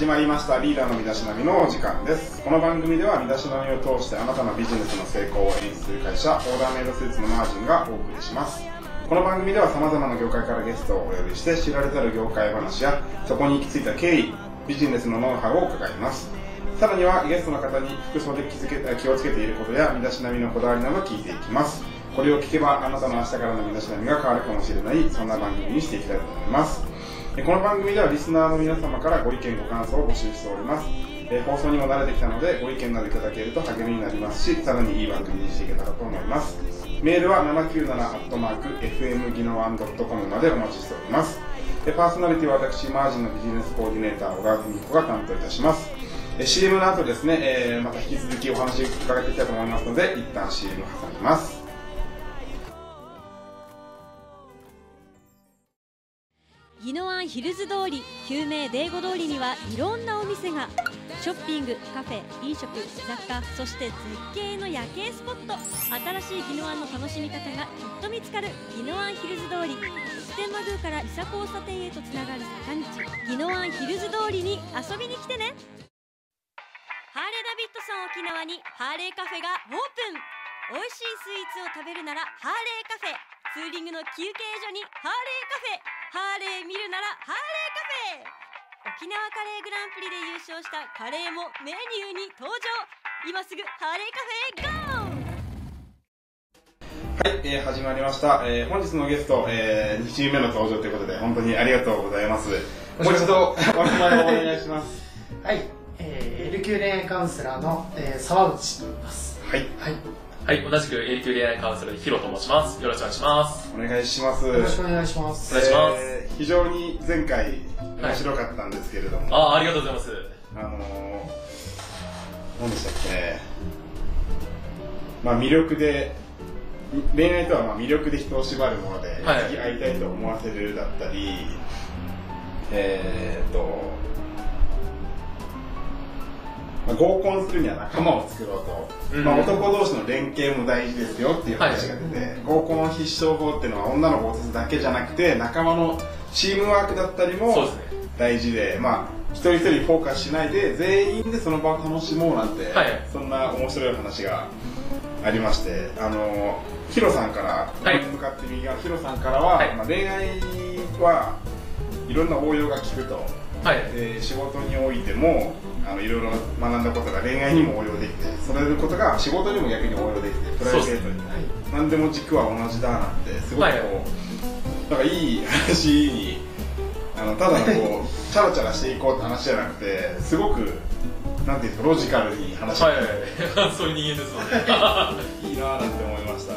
始まりましたリーダーの身だしなみのお時間です。この番組では身だしなみを通してあなたのビジネスの成功を演出する会社オーダーメイドスーツのマージンがお送りします。この番組では様々な業界からゲストをお呼びして知られざる業界話やそこに行き着いた経緯ビジネスのノウハウを伺います。さらにはゲストの方に服装で気づけ気をつけていることや身だしなみのこだわりなど聞いていきます。これを聞けばあなたの明日からの身だしなみが変わるかもしれないそんな番組にしていきたいと思います。この番組ではリスナーの皆様からご意見ご感想を募集しております。放送にも慣れてきたのでご意見などいただけると励みになりますしさらにいい番組にしていけたらと思います。メールは 797-fm ギノワン .com までお待ちしております。パーソナリティは私マージンのビジネスコーディネーター小川文彦が担当いたします。CM の後ですね、えー、また引き続きお話伺っていきたいと思いますので一旦 CM 挟みます。湾ヒルズ通り救命デーゴ通りにはいろんなお店が。ショッピングカフェ飲食雑貨そして絶景の夜景スポット。新しい宜野湾の楽しみ方がきっと見つかる。宜野湾ヒルズ通り。普天満宮から伊佐交差点へとつながる坂道。宜野湾ヒルズ通りに遊びに来てね。ハーレーダビッドソン沖縄にハーレーカフェがオープン。美味しいスイーツを食べるならハーレーカフェ。ツーリングの休憩所にハーレーカフェ。ハーレー見るならハーレーカフェ。沖縄カレーグランプリで優勝したカレーもメニューに登場。今すぐハーレーカフェ GO! はい、えー、始まりました、えー、本日のゲスト、えー、2週目の登場ということで本当にありがとうございます。もう一度お名前をお願いします。はい。えー、L 級恋愛カウンセラーの、えー、沢内と言います。はい、はいはい、同じく L 級恋愛カウンセラーでヒロと申します。よろしくお願いします。お願いします。よろしくお願いします。お願いします。えー、非常に前回面白かったんですけれども。はい、ああ、りがとうございます。あのー、何でしたっけまあ魅力で、恋愛とはまあ魅力で人を縛るもので、はい、次会いたいと思わせるだったり、えー、っと、まあ、合コンするには仲間を作ろうと、うん、まあ、男同士の連携も大事ですよっていう話が出て、はい、合コン必勝法っていうのは女の子を落とすだけじゃなくて仲間のチームワークだったりも大事で、まあ一人一人フォーカスしないで全員でその場を楽しもうなんて、はい、そんな面白い話がありましてあのヒロさんから、はい、向かって右側ヒロさんからは、はい、まあ、恋愛はいろんな応用が効くと、はい、で仕事においてもあのいろいろ学んだことが恋愛にも応用できてそれることが仕事にも逆に応用できてプライベートにも、何でも軸は同じだなんてすごいこう、はい、なんかいい話にあのただのこうチャラチャラしていこうって話じゃなくてすごくなんていうかロジカルに話して、はい。はい、そういう人間ですので いいななんて思いました。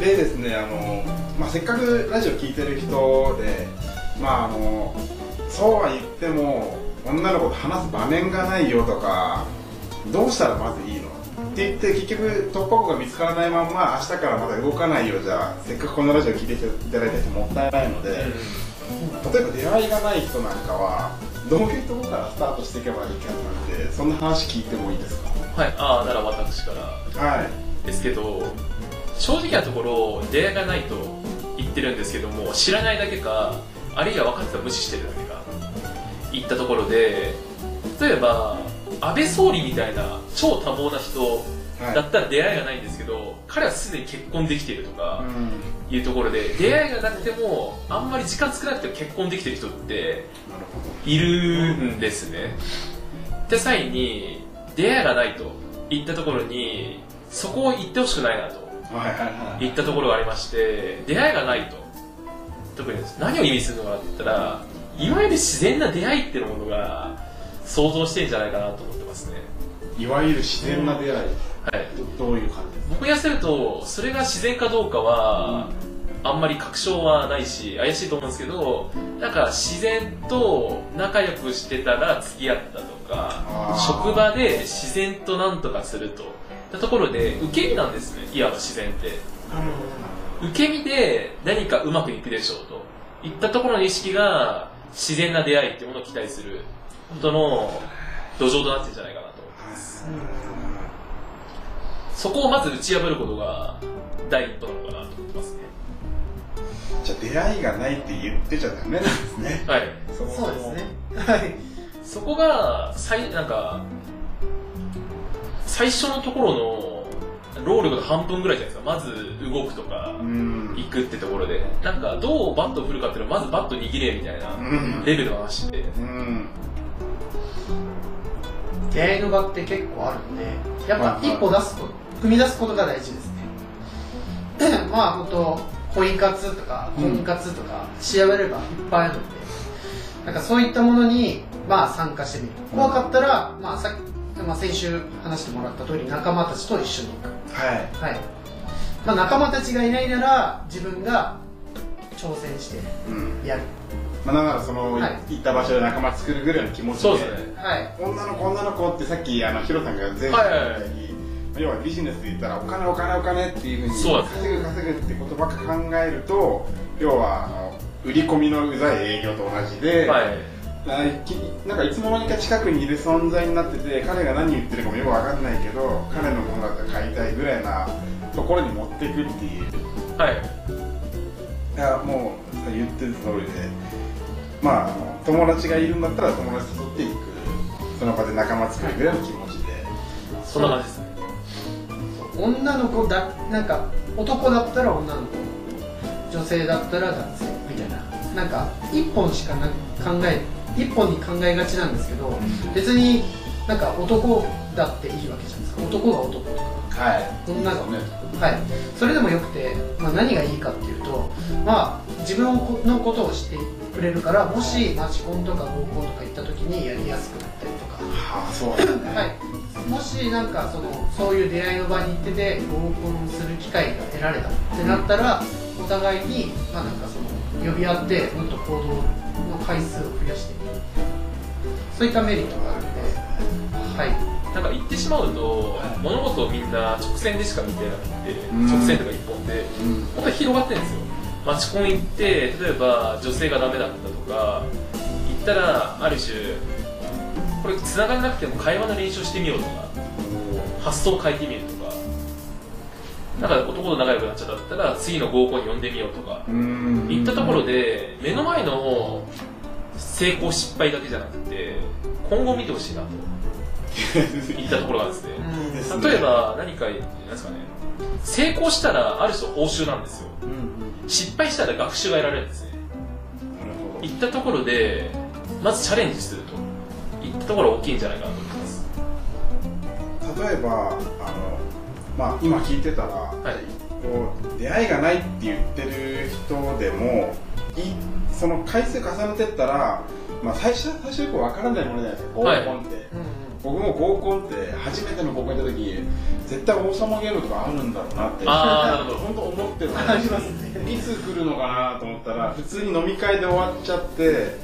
でですねあの、まあ、せっかくラジオ聞いてる人でまああのそうは言っても女の子と話す場面がないよとかどうしたらまずいいの？って言って結局突破口が見つからないまんま明日からまだ動かないよじゃあせっかくこのラジオ聞いていただいた人もったいないので、例えば出会いがない人なんかはどういうところからスタートしていけばいいかなんてそんな話聞いてもいいですか？はい。ああなら私から。はい。ですけど正直なところ出会いがないと言ってるんですけども知らないだけかあるいは分かってたら無視してるだけか行ったところで例えば安倍総理みたいな超多忙な人だったら出会いがないんですけど、はい、彼はすでに結婚できているとかいうところで、出会いがなくてもあんまり時間少なくても結婚できてる人っているんですね。って際に出会いがないと言ったところにそこを言ってほしくないなと言ったところがありまして出会いがないと。特に何を意味するのかって言ったらいわゆる自然な出会いっていうものが想像してんじゃないかなと思ってますね。いわゆる自然な出会い、はい。どどういう感じですか？僕にやせるとそれが自然かどうかは、あんまり確証はないし怪しいと思うんですけどなんか自然と仲良くしてたら付き合ったとか職場で自然となんとかすると。たところで受け身なんですねいわば自然って。受け身で何かうまくいくでしょうと。いったところの意識が自然な出会いっていうものを期待する本当の土壌となってるんじゃないかなと思います、そこをまず打ち破ることが第一歩なのかなと思ってますね。じゃあ出会いがないって言ってちゃダメなんですね。はい。そうですね。はい。そこが最なんか最初のところの労力の半分ぐらいじゃないですか。まず動くとかうん。行くってところで。なんかどうバットを振るかっていうのはまずバット握れみたいなうん。レベルの話で。うん。出会いの場って結構あるんでやっぱ一歩出すこと踏み出すことが大事ですね。まあ本当恋活とか婚活とか調べればいっぱいあるんで、なんかそういったものにまあ参加してみる。怖かったら、まあさっきまあ、先週話してもらった通り仲間たちと一緒に行く。はい。はい。まあ、仲間たちがいないなら自分が挑戦してうん。やる。まあなんならその、はい。行った場所で仲間作るぐらいの気持ちで。そうですね。はい。女の子女の子ってさっきあのヒロさんが前回言はいはいはい。ったように要はビジネスで言ったらお金お金お金っていうふうにそうです。稼ぐ稼ぐってことばっか考えると要はあの売り込みのうざい営業と同じで、はいなんかいつの間にか近くにいる存在になってて彼が何言ってるかもよくわかんないけど彼のものだったら買いたいぐらいなところに持っていくっていう。はい。いやもう言ってる通りで。まあ友達がいるんだったら友達誘っていく。その場で仲間作るぐらいの気持ちで。そんな感じですね。女の子だなんか男だったら女の子。女性だったら男性。みたいな。なんか一本しかな考え一本に考えがちなんですけど別になんか男だっていいわけじゃないですか。男が男とか。はい。女が。ね。はい。それでもよくて、まあ、何がいいかっていうとまあ自分のことを知ってくれるからもしマチコンとか合コンとか行った時にやりやすくなったりとか。はあそうですね。はい、もしなんかそのそういう出会いの場に行ってて合コンする機会が得られたってなったら、お互いに、まあ、なんかその呼び合ってもっと行動の回数を増やしていくそういったメリットがあるんで、はい、なんか言ってしまうと、物事をみんな直線でしか見てなくて、うん。直線とか一本でうん。本当は広がってるんですよ。マチコン行って例えば女性がダメだったとか行ったらある種これ繋がらなくても会話の練習をしてみようとか発想を変えてみるとかなんか男と仲良くなっちゃったら次の合コンに呼んでみようとかうん。行ったところで目の前の成功失敗だけじゃなくて今後見てほしいなと 言ったところがですね例えば何かなんですかね。成功したらある種報酬なんですよ。うん。うん失敗したら学習が得られるんですね。行ったところでまずチャレンジすると。いったところが大きいんじゃないかなと思います。例えばあの、まあ、今聞いてたら、い。こう出会いがないって言ってる人でもいその回数重ねてったら、まあ、最初最初よく分からないものじゃないですか。合コンって、はい僕も合コンって初めての合コン行った時絶対王様ゲームとかあるんだろうなって本当思ってるありますね。いつ来るのかなと思ったら普通に飲み会で終わっちゃって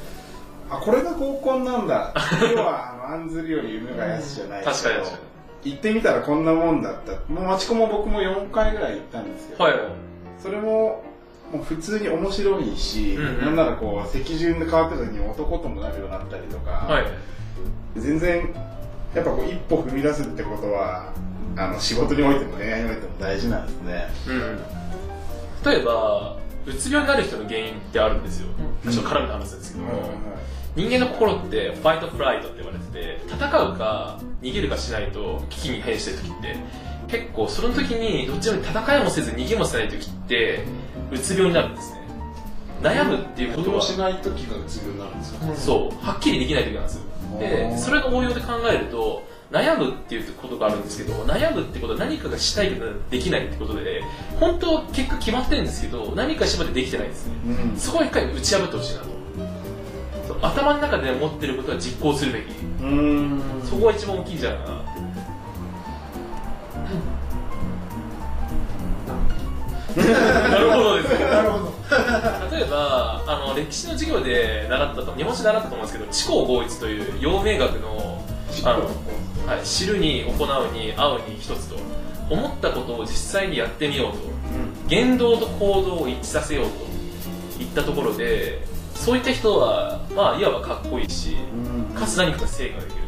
あこれが合コンなんだ。要はあの案ずるより犬が安しじゃないけど。確かに確か行ってみたらこんなもんだった。もう町子も僕も4回ぐらい行ったんですけど、はい。それももう普通に面白いし、うんうん。なんならこう席順で変わった時に男ともなるようになったりとか、はい。全然やっぱこう一歩踏み出すってことはあの仕事においても恋愛においても大事なんですね。うん。例えばうつ病になる人の原因ってあるんですよ、うん。ちょっと絡めて話ですけども、はいはい人間の心ってファイトフライトって言われてて戦うか逃げるかしないと危機に変してる時って結構その時にどっちも戦いもせず逃げもしない時ってうつ病になるんですね。悩むっていうことはしない時がうつ病になるんですようんそう。はっきりできない時なんですよ。でそれの応用で考えると悩むっていうことがあるんですけど悩むってことは何かがしたいけどできないってことで本当は結果決まってるんですけど何かしまでできてないんですね。うん。そこを一回打ち破ってほしいなと頭の中で持ってることは実行するべき。うーん。そこが一番大きいんじゃないかな。っ てなるほどですね。なるほど。例えばあの歴史の授業で習ったと日本史で習ったと思うんですけど知行合一という陽明学のあの、はい、知るに行うに会うに一つと思ったことを実際にやってみようと言動と行動を一致させようといったところでそういった人はまあいわばかっこいいしうん。かつ何かが成果ができる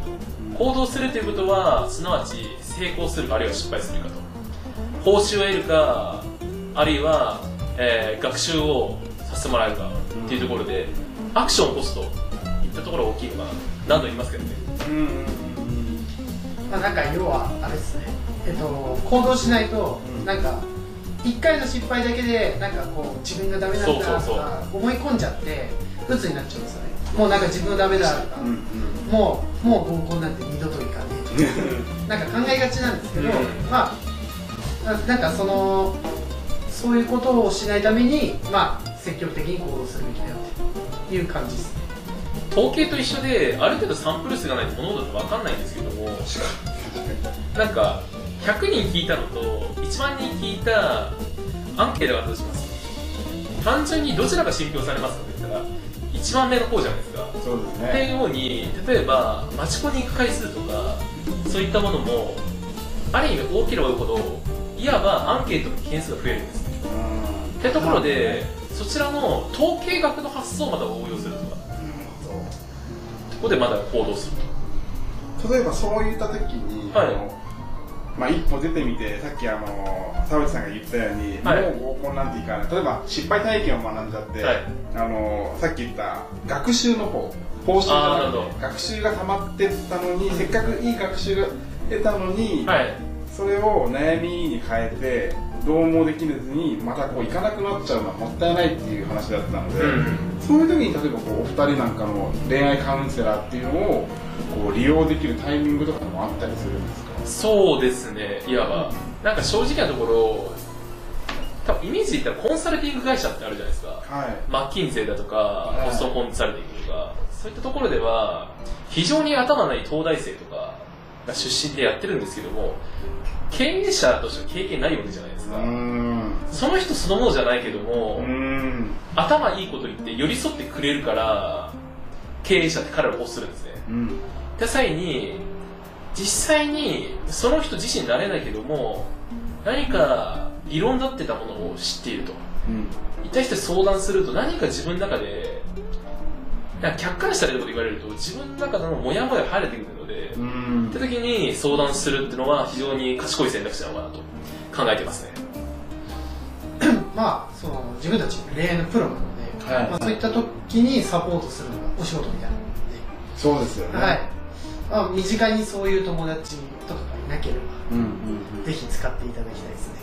と。行動するということはすなわち成功するかあるいは失敗するかと。報酬を得るかあるいは、えー学習をさせてもらえるかっていうところでアクションを起こすといっったところが大きいのかな何度言いますけどね。うん。まあなんか要はあれですね。えっと行動しないとなんか1回の失敗だけでなんかこう自分がダメなんだとか思い込んじゃって鬱になっちゃうんですよね。もうなんか自分はダメだとか、うんうん、もうもう合コンなんて二度といかねえとか。なんか考えがちなんですけど、うん、まあなんかそのそういうことをしないためにまあ積極的に行動するべきだよという感じです。ね統計と一緒である程度サンプル数がないと物事って分かんないんですけどもなんか100人聞いたのと1万人聞いたアンケートがどうします。単純にどちらが信憑されますかって言ったら1番目の方じゃないですか。そうですね。っていうように例えば町コに行く回数とかそういったものもある意味大きいほどいわばアンケートの件数が増えるんです。ねってところで、そちらの統計学の発想をまた応用するとか。ここでまだ行動する。と例えばそういった時に、はい、まあ、一歩出てみてさっきあの田淵さんが言ったように、はい、もう合コンなんていかない例えば失敗体験を学んじゃって、はい、あのさっき言った学習の方報酬が学習が溜まってったのにせっかくいい学習が得たのに、それを悩みに変えてどうもできずにまたこう行かなくなっちゃうのはもったいないっていう話だったので、うん、そういう時に例えばこうお二人なん。かの恋愛カウンセラーっていうのをこう利用できるタイミングとかもあったりするんですかそうですねいわば。なんか正直なところ多分イメージで言ったらコンサルティング会社ってあるじゃないですか、はい、マッキンゼーだとか、ポストコンサルティングとかそういったところでは非常に頭ない東大生とかが出身でやってるんですけども経営者としては経験ないわけじゃないですか。その人そのものじゃないけども頭いいこと言って寄り添ってくれるから経営者って彼らを欲するんですね、うん、で際に実際にその人自身になれないけども何か理論立ってたものを知っていると、うん、に対して相談すると何か自分の中で客観視されること言われると自分の中のモヤモヤ晴れてくるので、うん、って時に相談するっていうのは非常に賢い選択肢なのかなと考えてますね。まあその自分たち恋愛のプロなので、はい、まあ、そういった時にサポートするのがお仕事みたいなので。そうですよね、はいまあ、身近にそういう友達とかがいなければ、うんうんうん、ぜひ使っていただきたいですね。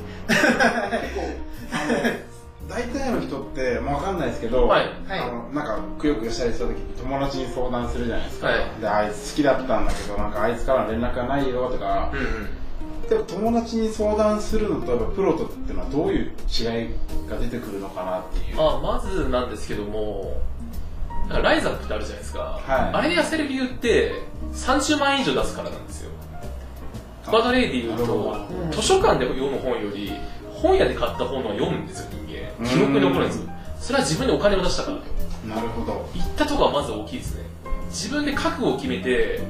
大体の人ってもう分かんないですけど、はい、あのなんかくよくよしたりした時に友達に相談するじゃないですか、はい、であいつ好きだったんだけどなんかあいつから連絡がないよとか、うんうん、でも友達に相談するのとプロとっていうのはどういう違いが出てくるのかなっていう。あまずなんですけどもライザップってあるじゃないですか、はい、あれで痩せる理由って30万円以上出すからなんですよ。バードレイで言うと図書館で読む本より本屋で買った本は読むんですよ記録に残るんですよ。それは自分でお金を出したから。なるほど。行ったとこはまず大きいですね。自分で覚悟を決めて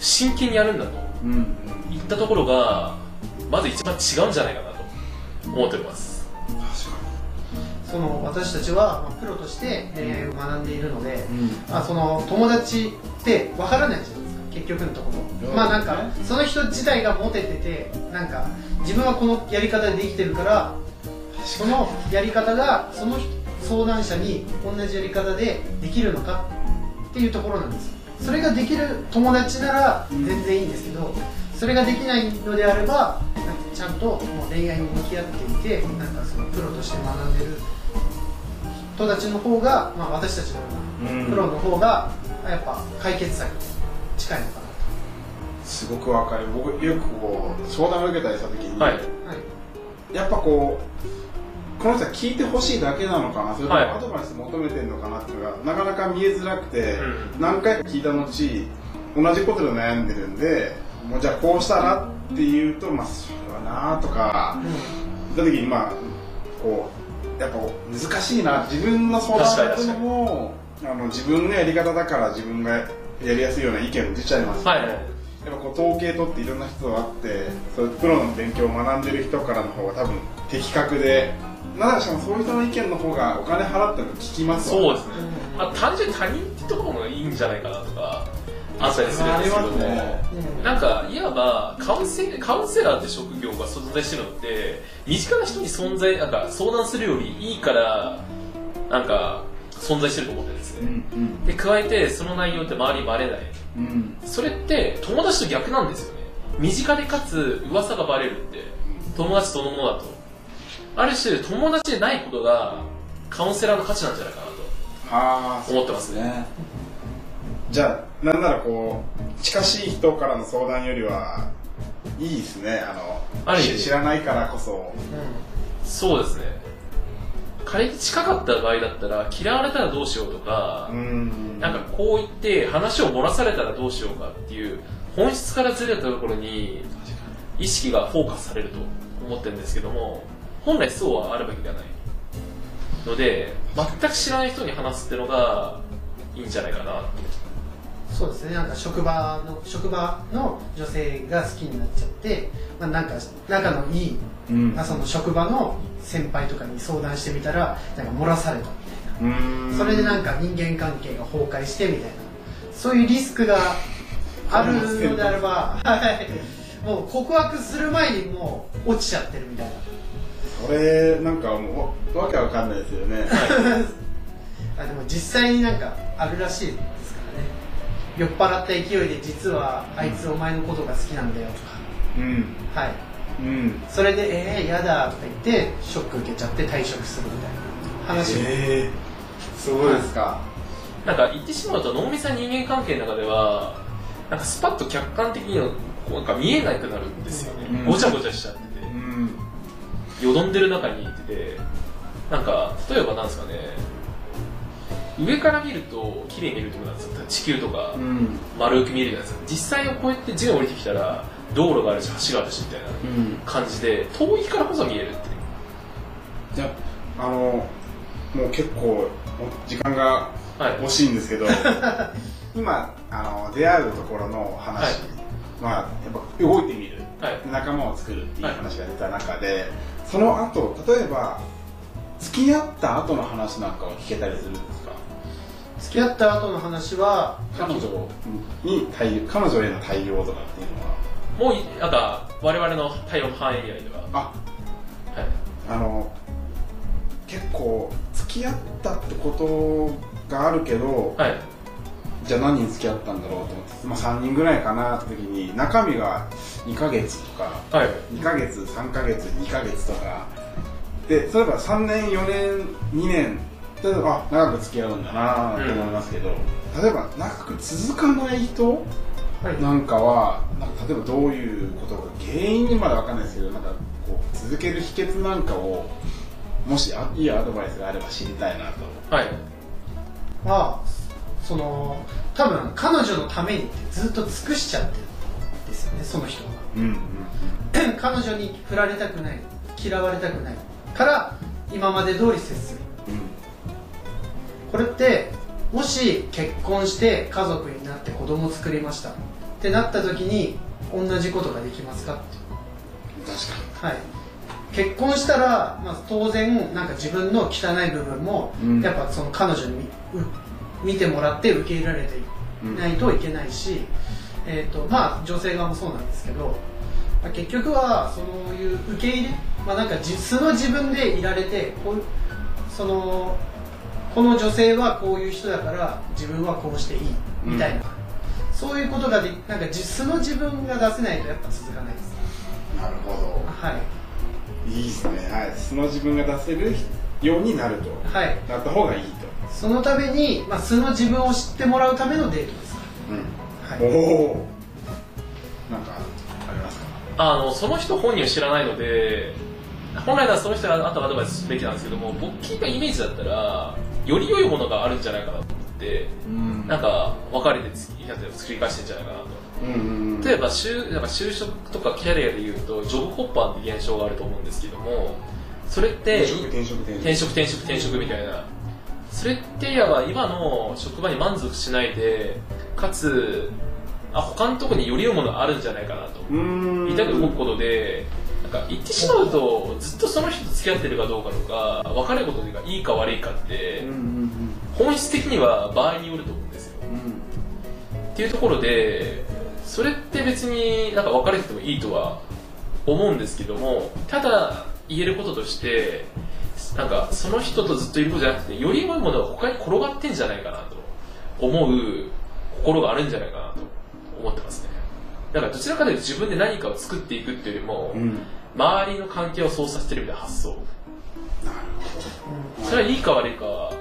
真剣にやるんだと、うんうん、言ったところがまず一番違うんじゃないかなと思っておりますその私たちはプロとして恋愛を学んでいるので、うん、あその友達ってわからないじゃないですか結局のところ、まあなんかその人自体がモテててなんか自分はこのやり方でできてるからそのやり方がその相談者に同じやり方でできるのかっていうところなんですそれができる友達なら全然いいんですけどそれができないのであればちゃんともう恋愛に向き合っていてなんかそのプロとして学んでる人たちの方が、まあ、私たちのようなプロの方がやっぱ解決策近いのかなと。すごくわかる。僕よくこう相談を受けたりした時に、はい、やっぱこうこの人は聞いてほしいだけなのかな？それともアドバイス求めてるのかなっていうのがなかなか見えづらくて、何回か聞いた後同じことで悩んでるんでもうじゃあこうしたらっていうとまあそれはなとか、言った時にまあこうやっぱ難しいな。自分の相談するのもあの自分のやり方だから自分がやりやすいような意見も出ちゃいますけど、はい、やっぱこう統計取っていろんな人があってそうプロの勉強を学んでる人からの方が多分的確でなんだしかもそういう人の意見の方がお金払っても聞きますそうですね、まあ、単純に他人ってところがいいんじゃないかなとかあったりするんですけども、ね、なんかいわばカウンセカウンセラーって職業が存在してるのって身近な人に存在なんか相談するよりいいからなんか存在してると思ってるんですね。ね、うんうん、で加えてその内容って周りにバレない、うん、それって友達と逆なんですよね。身近でかつ噂がバレるって。友達そのものだと。ある種友達でないことがカウンセラーの価値なんじゃないかなと思ってますねじゃあなんならこう近しい人からの相談よりはいいですね。あのあ知らないからこそ、うん、そうですね。仮に近かった場合だったら嫌われたらどうしようとかなんかこう言って話を漏らされたらどうしようかっていう本質からずれたところに意識がフォーカスされると思ってるんですけども本来そうはあるべきではないので全く知らない人に話すっていうのがいいんじゃないかなそうですね。なんか職場の職場の女性が好きになっちゃって、まあ、なんか仲のいい、うん、まあ、その職場の先輩とかに相談してみたらなんか漏らされたみたいな。それでなんか人間関係が崩壊してみたいな。そういうリスクがあるのであれば、はい、もう告白する前にもう落ちちゃってるみたいな。それなんかもうわけわかんないですよね。あでも実際になんかあるらしい酔っ払った勢いで実はあいつお前のことが好きなんだよとか、うん、はい、うん、それで「ええー、嫌だ」とか言ってショック受けちゃって退職するみたいな話。もええー、そうですか、なんか言ってしまうと濃密な人間関係の中ではなんかスパッと客観的になんか見えなくなるんですよね、うん、ごちゃごちゃしちゃってて、うん、よどんでる中にいてて。なんか例えばなんですかね上から見ると綺麗に見えるってことなんですよ。地球とか丸く見えるじゃないですか。実際をこうやって地面降りてきたら道路があるし橋があるしみたいな感じで、遠いからこそ見えるってじゃあのもう結構時間が惜しいんですけど、はい、今あの出会うところの話、はい、まあやっぱ動いてみる、はい、仲間を作るっていう話が出た中で、その後例えば付き合った後の話なんかは聞けたりするんですか？付き合った後の話は彼女に？対彼女への対応とかっていうのは？もうなんか我々の対応範囲内では。あ。はい。あの結構付き合ったってことがあるけど、はい、じゃあ何人付き合ったんだろうと思って、まあ、3人ぐらいかなって時に中身が2ヶ月とか、はい、2ヶ月3ヶ月2ヶ月とか。で例えば3年4年2年例えばあ長く付き合うんだなと思いますけど、うん、例えば長く続かない人なんかはなんか例えばどういうことが原因にまだ分かんないですけどなんかこう続ける秘訣なんかをもしあいいアドバイスがあれば知りたいなと。はい。まあその多分彼女のためにずっと尽くしちゃってるんですよねその人は、うんうんうん、彼女に振られたくない嫌われたくないから今まで通り接する、うん、これってもし結婚して家族になって子供作りました。ってなった時に同じことができますか？って確かに、はい、結婚したら、まあ、当然なんか自分の汚い部分も、うん、やっぱその彼女に見てもらって受け入れられていないといけないし、うん、えーとまあ、女性側もそうなんですけど結局はそういう受け入れ、まあ、なんか素の自分でいられてこうそのこの女性はこういう人だから自分はこうしていいみたいな、うん、そういうことがでなんか素の自分が出せないとやっぱ続かないです。なるほど。はい。いいですね。はい。素の自分が出せるようになると、はい、なった方がいいと。そのために、まあ、素の自分を知ってもらうためのデートです。うん、はい、おおなんかありますか？あのその人本人を知らないので 本来ならその人があとアドバイスすべきなんですけども僕聞いたイメージだったらより良いものがあるんじゃないかなと思って、うん、なんか別れて作り返してんじゃないかなと、うんうん、例えば就なんか就職とかキャリアでいうとジョブホッパーって現象があると思うんですけどもそれって転職転職転職。転職みたいな。それってやは今の職場に満足しないでかつあ他のところにより良いものがあるんじゃないかなと。言いたく思うことでか言ってしまうとずっとその人と付き合ってるかどうかとか別れることがいいか悪いかって、本質的には場合によると思うんですよ、っていうところでそれって別になんか別れててもいいとは思うんですけどもただ言えることとしてなんかその人とずっといることじゃなくてより良いものが他に転がってんじゃないかなと思う心があるんじゃないかなと思ってますね。だからどちらかというと自分で何かを作っていくっていうよりも、うん。周りの関係を操作してるみたいな発想。なるほど。それはいいか悪いか、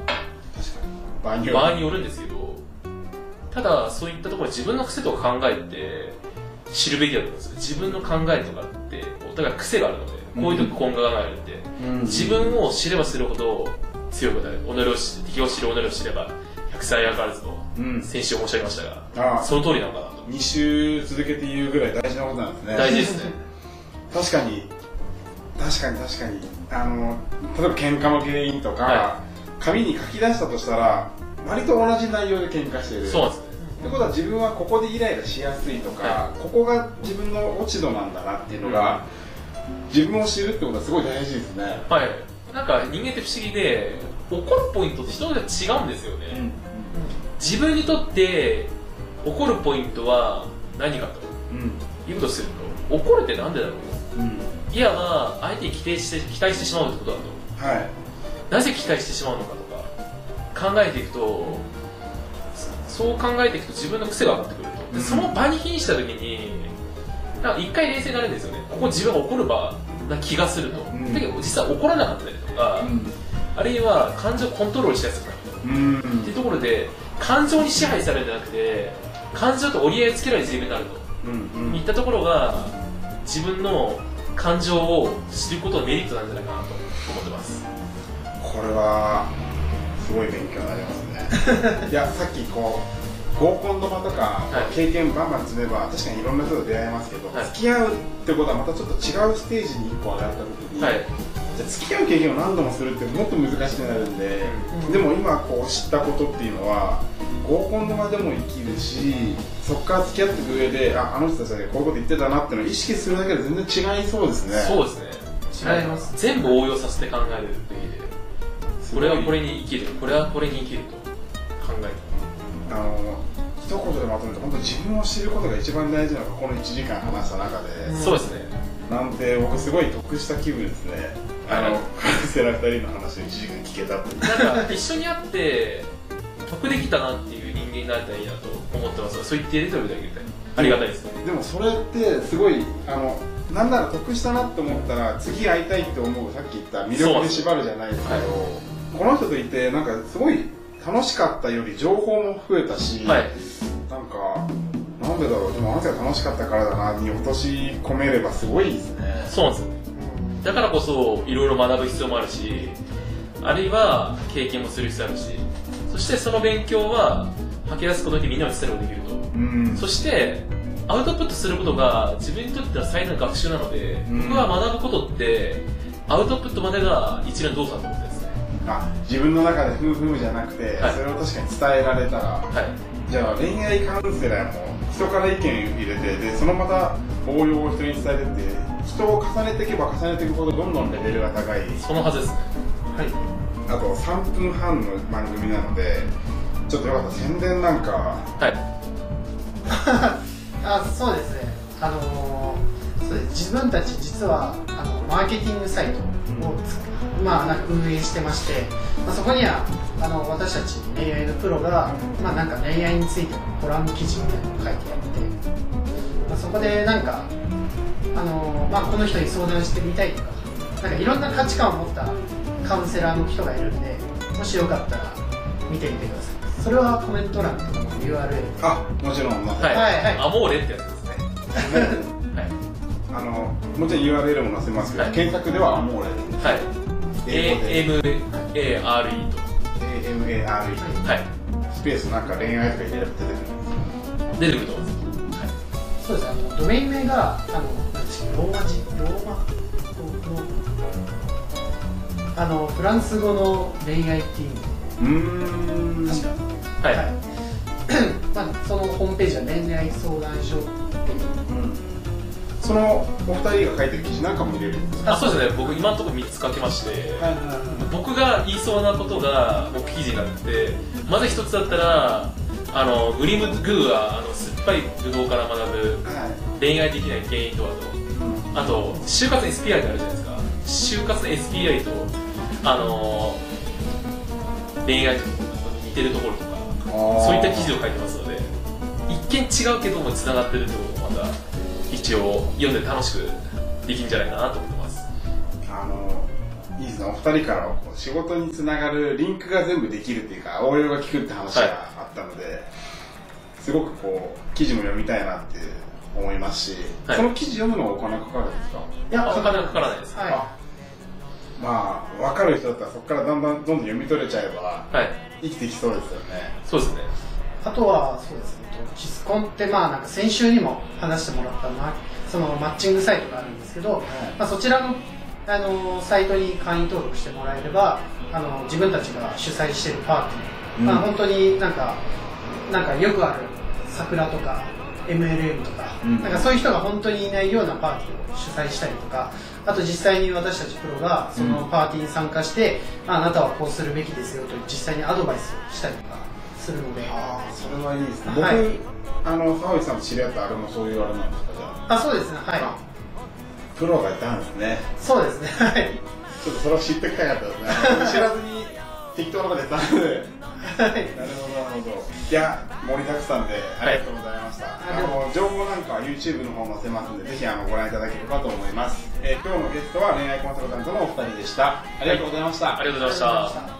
確かに。場合によるんですけど、ただそういったところで自分の癖とか考えて知るべきだと思うんですよ。自分の考えとかって、お互い癖があるので、こういう時今後がないので、うん自分を知れば知るほど強くなる。己を知敵を知る己を知れば、百歳上がると、うん。先週申し上げましたが、ああ、その通りなのかなと。2週続けて言うぐらい大事なことなんですね。大事ですね。確かに、確かに確かに、あの、例えば喧嘩の原因とか、は紙に書き出したとしたら、割と同じ内容で喧嘩してる。そうですね。ってことは自分はここでイライラしやすいとか、はここが自分の落ち度なんだなっていうのが、自分を知るってことはすごい大事ですね。はい。なんか人間って不思議で、怒るポイントって人によって違うんですよね。自分にとって怒るポイントは何かとうん。いうとすると、怒るってなんでだろう？うん。いわば相手に期待して期待してしまうってことだと。はい。なぜ期待してしまうのかとか考えていくと、そそう考えていくと自分の癖が上がってくると。うんでその場に瀕した時に、なんか一回冷静になるんですよね。ここ自分が怒る場な気がすると。んだけど実は怒らなかったりとか、あるいは感情をコントロールしやすくなると。うん。っていうところで、感情に支配されるんじゃなくて、感情と折り合いをつけられる自分になると。いったところが、自分の感情を知ることのメリットなんじゃないかなと思ってます。これはすごい勉強になりますね いやさっきこう合コンの場とか、はい経験バンバン積めば確かにいろんな人と出会えますけど、はい付き合うってことはまたちょっと違うステージに一個上がった時に、はい。じゃあ付き合う経験を何度もするってもっと難しくなるんで、うんでも今こう知ったことっていうのは合コンの場でも生きるしそこから付き合っていく上でああの人たちはこういうこと言ってたなっていうのを意識するだけで全然違いそうですね。そうですね。違います。全部応用させて考えるべきで、これはこれに生きる、これはこれに生きると考える。あの一言でまとめて本当自分を知ることが一番大事なのがこの1時間話した中で、うん。そうですね。なんて僕すごい得した気分ですね。あのセラー2人の話を1時間聞けたっていう。なんか一緒に会って、得できたなっていうになれたらいいなと思ってます。そう言ってやりとりできるありがたいですね。でもそれってすごいあのなんなら得したなって思ったら次会いたいって思うさっき言った魅力で縛るじゃないですけど、この人といてなんかすごい楽しかったより情報も増えたし、はい。なんかなんでだろう。でもあなたが楽しかったからだなに落とし込めればすごいですね。そうなんですよ。だからこそ、いろいろ学ぶ必要もあるし、あるいは経験もする必要あるし、そしてその勉強は吐き出すことでみんなに伝えることができると。うんそして、アウトプットすることが自分にとっては最大の学習なので、うん僕は学ぶことって、アウトプットまでが一連の動作だと思ってですね。あ自分の中でふむふむじゃなくて、はいそれを確かに伝えられたらはい。じゃあ恋愛カウンセラーも人から意見入れてでそのまた応用を人に伝えてって人を重ねていけば重ねていくほどどんどんレベルが高いそのはずですね。あと3分半の番組なのでちょっとよかったら宣伝なんか。はい。あそうですね。あのーそうです。自分たち実はあのマーケティングサイトをつく、まあ、なんか運営してまして、まあ、そこにはあの私たち恋愛のプロが、まあ、なんか恋愛についてのコラム記事みたいなのを書いてあって、まあ、そこでなんか、あのーまあ、この人に相談してみたいとかなんかいろんな価値観を持ったカウンセラーの人がいるんでもしよかったら見てみてくださいそれはコメント欄とかの URL であもちろんまた、はい。はいはいアモーレってやつですね。はい。あのもちろん URL も載せますけど、はい検索ではアモーレはい。AMARE と。AMARE はい。スペースなんか恋愛とか出てくる出てくると思います。そうですあのドメイン名があのローマ字ローマのあのフランス語の恋愛っていううーん確かはい。はい。まあ、そのホームページは恋愛相談所っていう。うん。そのお二人が書いてる記事なんかも入れるんですか？あ、そうですね。僕今のところ3つ書きまして、はい僕が言いそうなことが僕記事になってまず一つだったらあのグリム・グーはあの酸っぱいブドウから学ぶはい。恋愛できない原因とはと。あと就活の SPI ってあるじゃないですか。就活の SPI とあの恋愛と似てるところ。とかそういった記事を書いてますので一見違うけどもつながってるってこともまた一応読んで楽しくできるんじゃないかなと思ってます。あのいいですねお二人からこう仕事につながるリンクが全部できるっていうか応用が効くって話があったので、はい、すごくこう記事も読みたいなって思いますし、はい、その記事読むのはお金かかるんですか？いやお金はかからないです、はい、まあ分かる人だったらそこからだんだんどんどん読み取れちゃえば、はい、生きてきそうですよね。そうですね。あとはそうですねキスコンってまあなんか先週にも話してもらったまそのマッチングサイトがあるんですけど、はい、まあ、そちらのあのサイトに会員登録してもらえればあの自分たちが主催しているパーティー、うん、まあ、本当になんかなんかよくある桜とか MLM とか、うん、なんかそういう人が本当にいないようなパーティーを主催したりとかあと実際に私たちプロがそのパーティーに参加して、うん、あなたはこうするべきですよと実際にアドバイスをしたりとかするので。ああそれはいいですね。僕、はい、あの沢口さんと知り合ったあれもそういうあれなんですかじゃあ。あそうですね。はい。プロがいたんですね。そうですね。はい。ちょっとそれを知っておきたかったですね知らずに適当なことやったので。なるほどなるほど。いや盛りだくさんでありがとうございました、はい、あの情報なんかは YouTube の方載せますのでぜひあのご覧いただければと思います、えー、今日のゲストは恋愛コンサルタントのお二人でした。ありがとうございました、ありがとうございました。